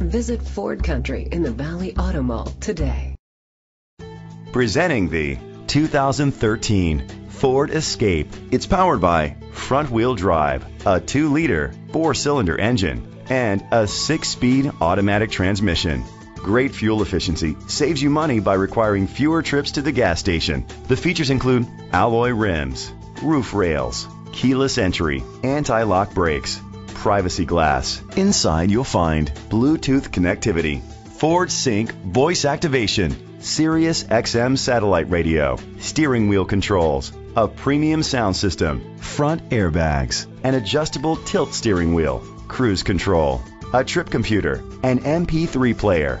Visit Ford Country in the Valley Auto Mall today. Presenting the 2013 Ford Escape. It's powered by front wheel drive, a 2 liter, 4 cylinder engine, and a 6 speed automatic transmission. Great fuel efficiency saves you money by requiring fewer trips to the gas station. The features include alloy rims, roof rails, keyless entry, anti lock brakes, privacy glass. Inside, you'll find Bluetooth connectivity, Ford Sync voice activation, Sirius XM satellite radio, steering wheel controls, a premium sound system, front airbags, an adjustable tilt steering wheel, cruise control, a trip computer, an MP3 player.